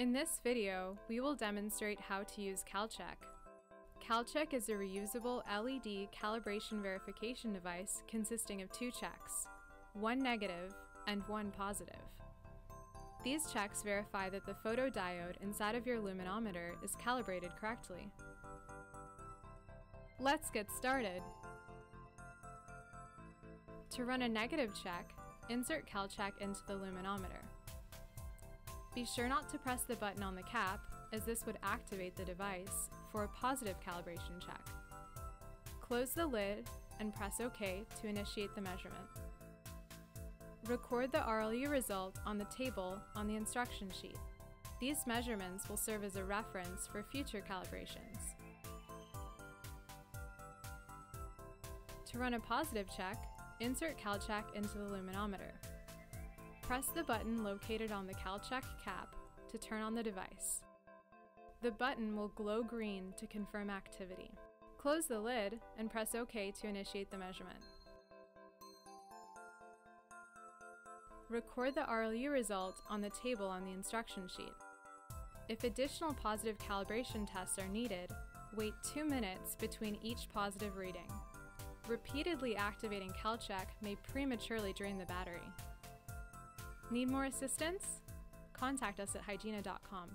In this video, we will demonstrate how to use CalCheck. CalCheck is a reusable LED calibration verification device consisting of two checks, one negative and one positive. These checks verify that the photodiode inside of your luminometer is calibrated correctly. Let's get started. To run a negative check, insert CalCheck into the luminometer. Be sure not to press the button on the cap, as this would activate the device for a positive calibration check. Close the lid and press OK to initiate the measurement. Record the RLU result on the table on the instruction sheet. These measurements will serve as a reference for future calibrations. To run a positive check, insert CalCheck into the luminometer. Press the button located on the CalCheck cap to turn on the device. The button will glow green to confirm activity. Close the lid and press OK to initiate the measurement. Record the RLU result on the table on the instruction sheet. If additional positive calibration tests are needed, wait two minutes between each positive reading. Repeatedly activating CalCheck may prematurely drain the battery. Need more assistance? Contact us at hygiena.com.